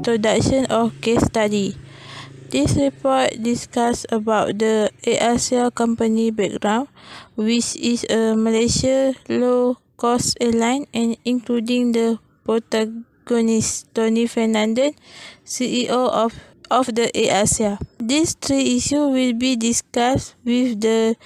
introduction of case study. This report discusses about the AirAsia company background, which is a Malaysia low-cost airline and including the protagonist Tony Fernandez, CEO of of the AirAsia. These three issues will be discussed with the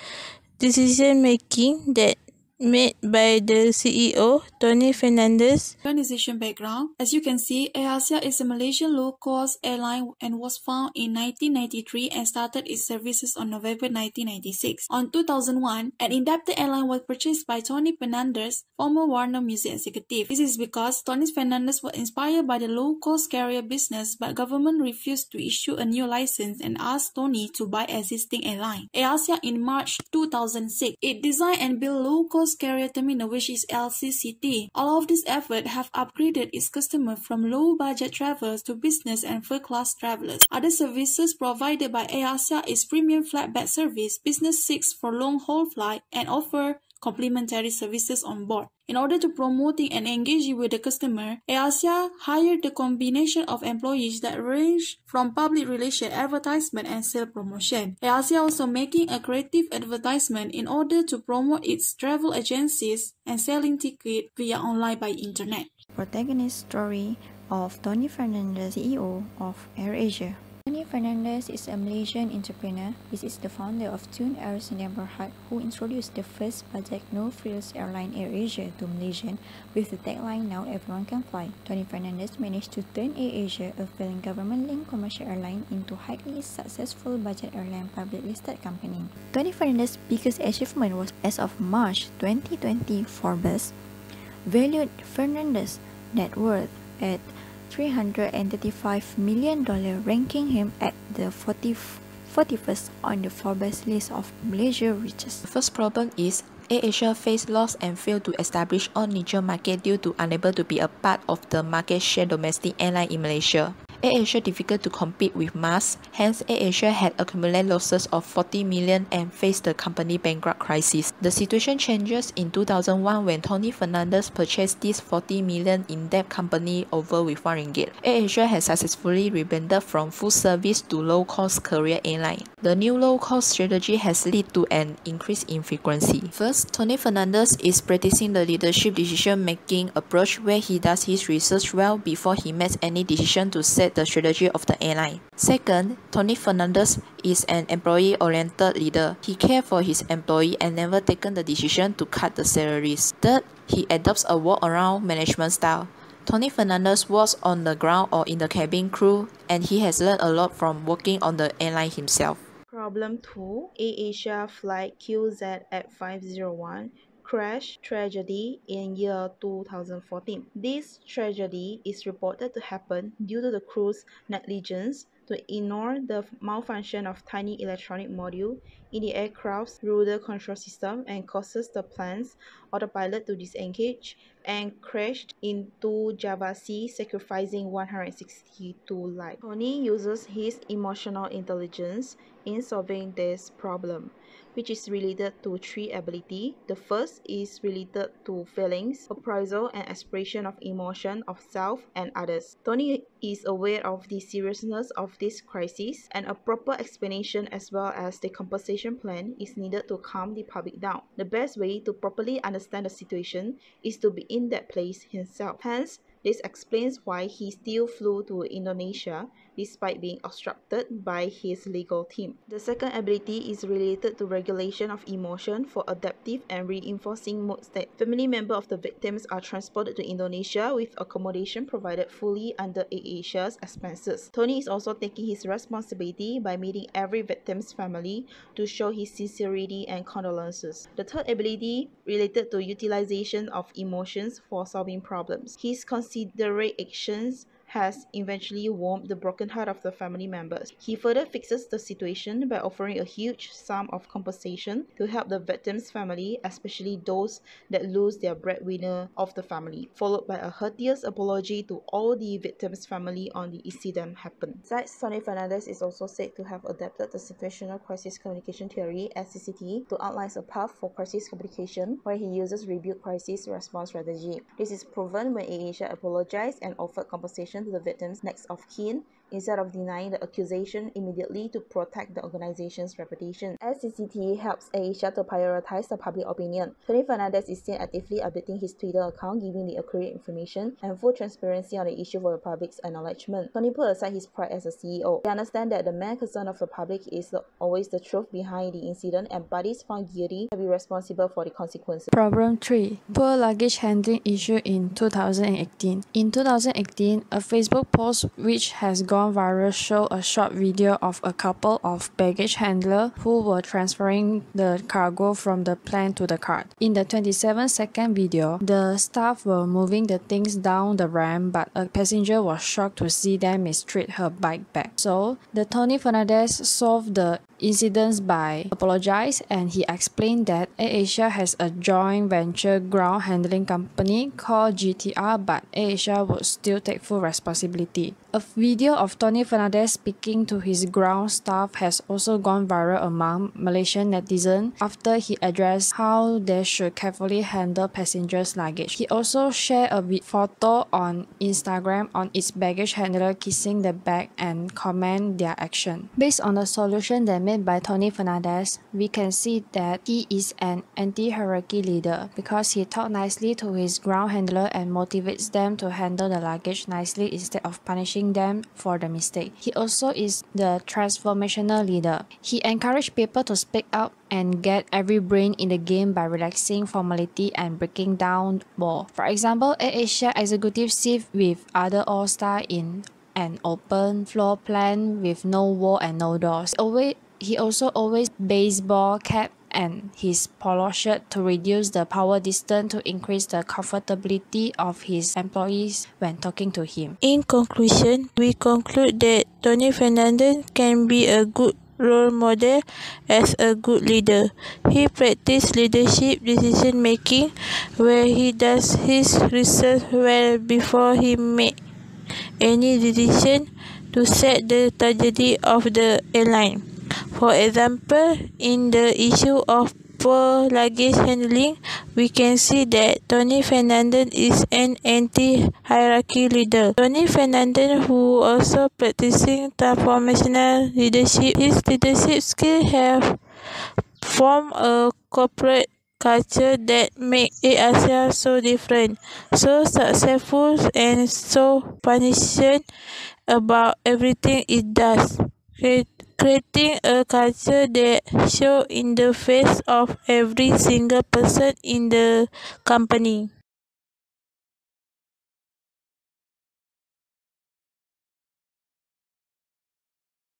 decision making that made by the CEO, Tony Fernandez. Organization background. As you can see, AirAsia is a Malaysian low-cost airline and was found in 1993 and started its services on November 1996. On 2001, an indebted airline was purchased by Tony Fernandez, former Warner Music executive. This is because Tony Fernandez was inspired by the low-cost carrier business, but government refused to issue a new license and asked Tony to buy existing airline. AirAsia in March 2006, it designed and built low-cost carrier terminal which is LCCT. All of this effort have upgraded its customer from low budget travelers to business and first class travelers. Other services provided by AirAsia is premium flatbed service, business seats for long haul flight and offer complimentary services on board. In order to promoting and engaging with the customer, AirAsia hired the combination of employees that range from public relation, advertisement, and sales promotion. AirAsia also making a creative advertisement in order to promote its travel agencies and selling tickets via online by internet. Protagonist story of Tony Fernandez, CEO of AirAsia. Tony Fernandez is a Malaysian entrepreneur. He is the founder of Tune Air Sdn Bhd, who introduced the first budget no-frills airline AirAsia to Malaysian with the tagline Now Everyone Can Fly. Tony Fernandez managed to turn AirAsia, a failing government-linked commercial airline, into a highly successful budget airline public listed company. Tony Fernandez's biggest achievement was as of March 2020 Forbes valued Fernandez' net worth at $335 million, ranking him at the 40th, 41st on the Forbes list of Malaysia richest. The first problem is AirAsia faced loss and failed to establish on niche market due to unable to be a part of the market share domestic airline in Malaysia. AirAsia difficult to compete with MAS, hence AirAsia had accumulated losses of 40 million and faced the company bankrupt crisis. The situation changes in 2001 when Tony Fernandez purchased this 40 million in debt company over with 1 ringgit. AirAsia has successfully rebranded from full service to low-cost carrier airline. The new low-cost strategy has led to an increase in frequency. First, Tony Fernandez is practicing the leadership decision-making approach where he does his research well before he makes any decision to set the strategy of the airline. Second, Tony Fernandez is an employee-oriented leader. He cares for his employee and never taken the decision to cut the salaries. Third, he adopts a walk-around management style. Tony Fernandez works on the ground or in the cabin crew, and he has learned a lot from working on the airline himself. Problem 2 AirAsia Flight QZ8501 crash tragedy in year 2014. This tragedy is reported to happen due to the crew's negligence to ignore the malfunction of tiny electronic module in the aircraft's rudder control system and causes the plane's autopilot to disengage and crashed into Java Sea, sacrificing 162 lives. Tony uses his emotional intelligence in solving this problem which is related to three ability. The first is related to feelings, appraisal and expression of emotion of self and others. Tony is aware of the seriousness of this crisis and a proper explanation as well as the compensation plan is needed to calm the public down. The best way to properly understand the situation is to be in that place himself. Hence, this explains why he still flew to Indonesia despite being obstructed by his legal team. The second ability is related to regulation of emotion for adaptive and reinforcing mode state. Family members of the victims are transported to Indonesia with accommodation provided fully under AirAsia's expenses. Tony is also taking his responsibility by meeting every victim's family to show his sincerity and condolences. The third ability related to utilization of emotions for solving problems. His considerate actions has eventually warmed the broken heart of the family members. He further fixes the situation by offering a huge sum of compensation to help the victim's family, especially those that lose their breadwinner of the family, followed by a courteous apology to all the victim's family on the incident happened. Besides, Tony Fernandez is also said to have adapted the Situational Crisis Communication Theory, SCCT, to outline a path for crisis communication where he uses rebuild crisis response strategy. This is proven when AirAsia apologized and offered compensation to the victim's next of kin instead of denying the accusation immediately to protect the organization's reputation. SCCT helps AirAsia to prioritize the public opinion. Tony Fernandez is seen actively updating his Twitter account, giving the accurate information and full transparency on the issue for the public's acknowledgement. Tony put aside his pride as a CEO. He understands that the main concern of the public is the, always the truth behind the incident and parties found guilty will be responsible for the consequences. Problem 3. Poor luggage handling issue in 2018. In 2018, a Facebook post which has gone viral show a short video of a couple of baggage handlers who were transferring the cargo from the plane to the cart. In the 27 second video, the staff were moving the things down the ramp but a passenger was shocked to see them mistreat her bike bag. So, the Tony Fernandez solved the incidents by apologize and he explained that AirAsia has a joint venture ground handling company called GTR but AirAsia would still take full responsibility. responsibility. A video of Tony Fernandez speaking to his ground staff has also gone viral among Malaysian netizens after he addressed how they should carefully handle passengers' luggage. He also shared a photo on Instagram on its baggage handler kissing the bag and comment their action. Based on the solution that made by Tony Fernandez, we can see that he is an anti-hierarchy leader because he talks nicely to his ground handler and motivates them to handle the luggage nicely instead of punishing them for the mistake. He also is the transformational leader. He encouraged people to speak up and get every brain in the game by relaxing formality and breaking down wall. For example, AirAsia executive sit with other all-star in an open floor plan with no wall and no doors. Always he also always baseball cap and his polo shirt to reduce the power distance to increase the comfortability of his employees when talking to him. In conclusion, we conclude that Tony Fernandez can be a good role model as a good leader. He practices leadership decision making where he does his research well before he make any decision to set the tragedy of the airline. For example, in the issue of poor luggage handling, we can see that Tony Fernandez is an anti-hierarchy leader. Tony Fernandez, who also practicing transformational leadership, his leadership skills have formed a corporate culture that make AirAsia so different, so successful and so passionate about everything it does creating a culture that show in the face of every single person in the company